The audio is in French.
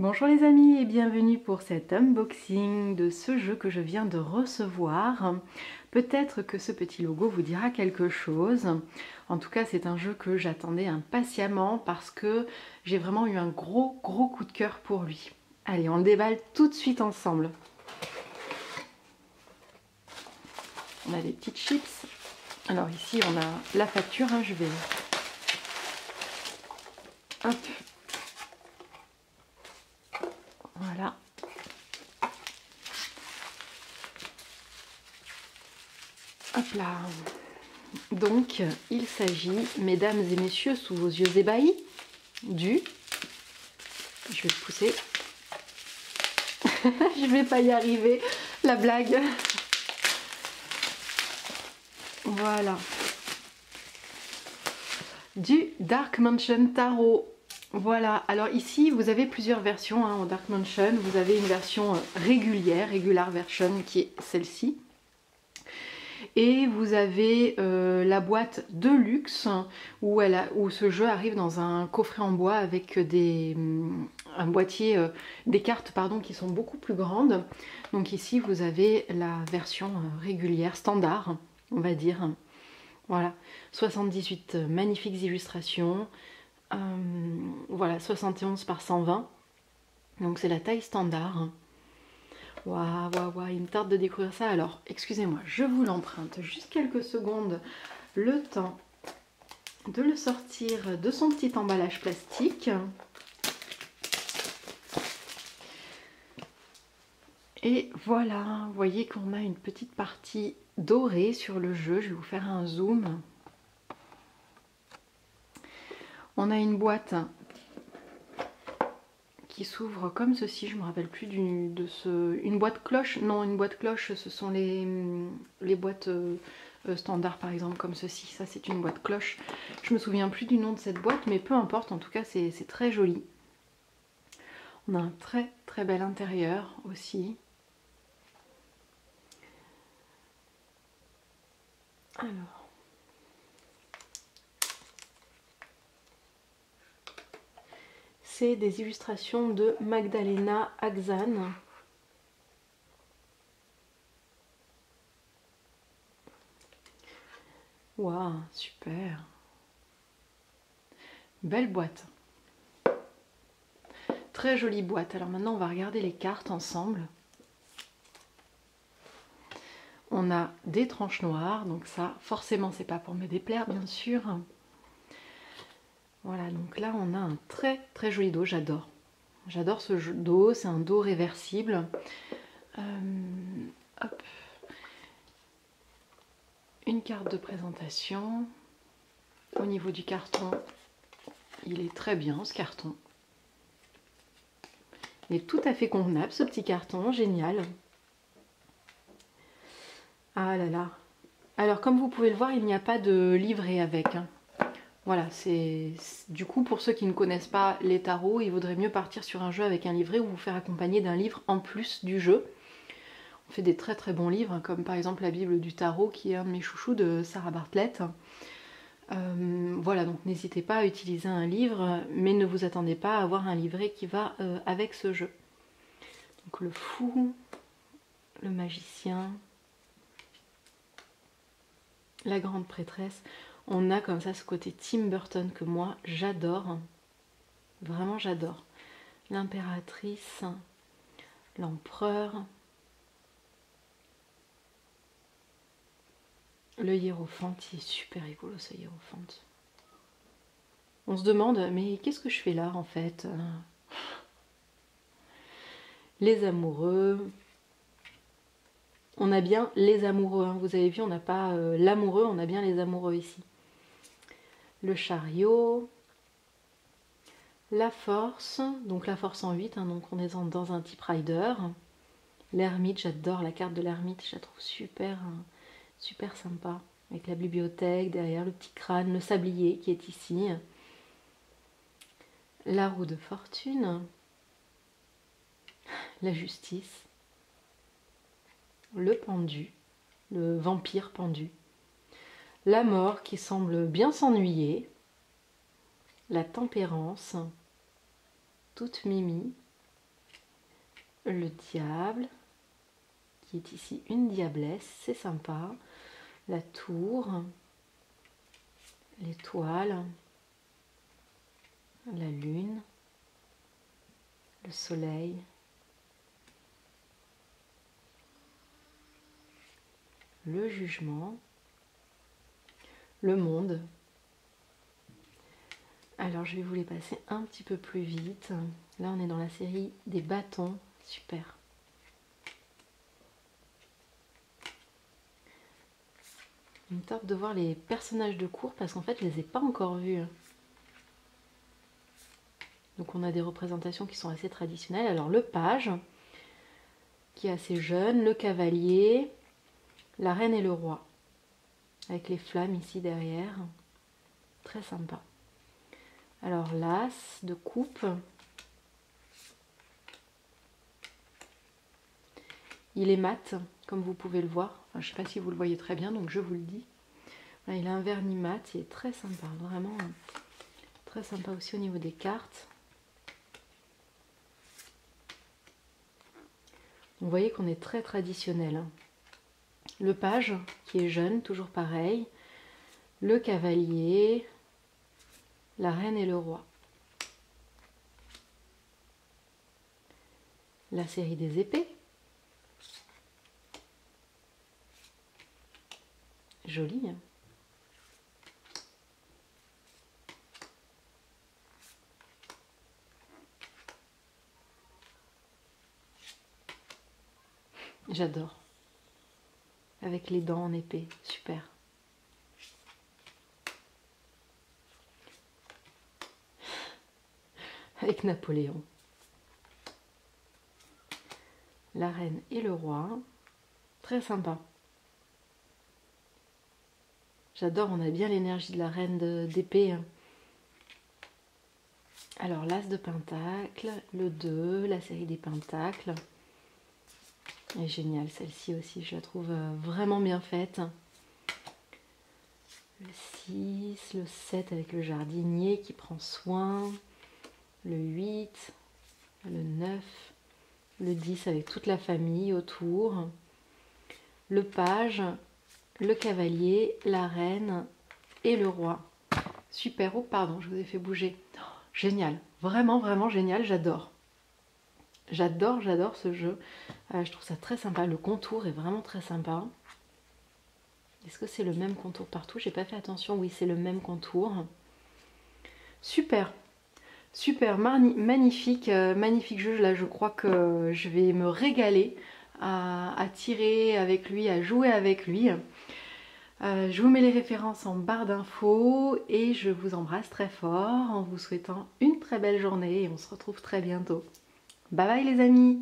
Bonjour les amis et bienvenue pour cet unboxing de ce jeu que je viens de recevoir. Peut-être que ce petit logo vous dira quelque chose. En tout cas c'est un jeu que j'attendais impatiemment parce que j'ai vraiment eu un gros gros coup de cœur pour lui. Allez on le déballe tout de suite ensemble. On a des petites chips. Alors ici on a la facture, hein, je vais... Hop, voilà. Hop là. Donc, il s'agit, mesdames et messieurs, sous vos yeux ébahis, du... Je vais le pousser. Je vais pas y arriver, la blague. Voilà. Du Dark Mansion Tarot. Voilà, alors ici vous avez plusieurs versions hein, en Dark Mansion. Vous avez une version euh, régulière, regular version, qui est celle-ci. Et vous avez euh, la boîte de luxe où, elle où, ce jeu arrive dans un coffret en bois avec des, mm, un boîtier, euh, des cartes pardon, qui sont beaucoup plus grandes. Donc ici vous avez la version régulière, standard, on va dire. Voilà, 78 magnifiques illustrations, euh, voilà, 71 par 120. Donc c'est la taille standard. Waouh, waouh, waouh, il me tarde de découvrir ça. Alors, excusez-moi, je vous l'emprunte juste quelques secondes, le temps de le sortir de son petit emballage plastique. Et voilà, vous voyez qu'on a une petite partie dorée sur le jeu. Je vais vous faire un zoom. On a une boîte qui s'ouvre comme ceci, je me rappelle plus de ce... Une boîte cloche, non une boîte cloche ce sont les, boîtes euh, standards par exemple comme ceci, ça c'est une boîte cloche. Je me souviens plus du nom de cette boîte mais peu importe, en tout cas c'est très joli. On a un très très bel intérieur aussi. Alors, des illustrations de Magdalena Axan. Waouh, super. Belle boîte. Très jolie boîte. Alors maintenant, on va regarder les cartes ensemble. On a des tranches noires, donc ça, forcément, c'est pas pour me déplaire, bien sûr. Voilà, donc là on a un très très joli dos, j'adore. J'adore ce dos, c'est un dos réversible. Euh. Une carte de présentation. Au niveau du carton, il est très bien ce carton. Il est tout à fait convenable ce petit carton, génial. Ah là là. Alors comme vous pouvez le voir, il n'y a pas de livret avec. Hein. Voilà, c'est du coup pour ceux qui ne connaissent pas les tarots, il vaudrait mieux partir sur un jeu avec un livret ou vous faire accompagner d'un livre en plus du jeu. On fait des très très bons livres, hein, comme par exemple la Bible du tarot qui est un de mes chouchous de Sarah Bartlett. Euh, voilà, donc n'hésitez pas à utiliser un livre, mais ne vous attendez pas à avoir un livret qui va euh, avec ce jeu. Donc le fou, le magicien, la grande prêtresse on a comme ça ce côté Tim Burton que moi j'adore. Vraiment j'adore. L'impératrice, l'empereur, le hiérophante, il est super rigolo ce hiérophante. On se demande, mais qu'est-ce que je fais là en fait? Les amoureux. On a bien les amoureux, hein. vous avez vu, on n'a pas euh, l'amoureux, on a bien les amoureux ici le chariot, la force, donc la force en 8, hein, donc on est dans, un type rider. L'ermite, j'adore la carte de l'ermite, je la trouve super, hein, super sympa. Avec la bibliothèque derrière, le petit crâne, le sablier qui est ici. La roue de fortune, la justice, le pendu, le vampire pendu, la mort qui semble bien s'ennuyer, la tempérance, toute mimi, le diable, qui est ici une diablesse, c'est sympa. La tour, l'étoile, la lune, le soleil, le jugement, le monde. Alors je vais vous les passer un petit peu plus vite. Là on est dans la série des bâtons. Super. Me top de voir les personnages de cours parce qu'en fait je les ai pas encore vus. Donc on a des représentations qui sont assez traditionnelles. Alors le page, qui est assez jeune, le cavalier, la reine et le roi, avec les flammes ici derrière. Très sympa. Alors l'as de coupe. Il est mat, comme vous pouvez le voir. je ne sais pas si vous le voyez très bien, donc je vous le dis. il a un vernis mat, il est très sympa, vraiment très sympa aussi au niveau des cartes. Vous voyez qu'on est très traditionnel. Hein. Le page, qui est jeune, toujours pareil. Le cavalier, la reine et le roi. La série des épées. Joli. Hein J'adore. Avec les dents en épée, super. Avec Napoléon. La reine et le roi. Très sympa. J'adore, on a bien l'énergie de la reine d'épée. Hein. Alors, l'as de pentacle, le 2, la série des pentacles. Elle est géniale celle-ci aussi, je la trouve euh, vraiment bien faite. Le 6, le 7 avec le jardinier qui prend soin. Le 8, le 9, le 10 avec toute la famille autour. Le page, le cavalier, la reine et le roi. Super, oh pardon, je vous ai fait bouger. Oh, génial, vraiment, vraiment génial, j'adore. J'adore, j'adore ce jeu. Euh, je trouve ça très sympa. Le contour est vraiment très sympa. Est-ce que c'est le même contour partout? J'ai pas fait attention. Oui, c'est le même contour. Super. Super, magnifique, euh, magnifique jeu. Là, je crois que je vais me régaler à, tirer avec lui, à jouer avec lui. Euh, je vous mets les références en barre d'infos et je vous embrasse très fort en vous souhaitant une très belle journée et on se retrouve très bientôt. Bye bye les amis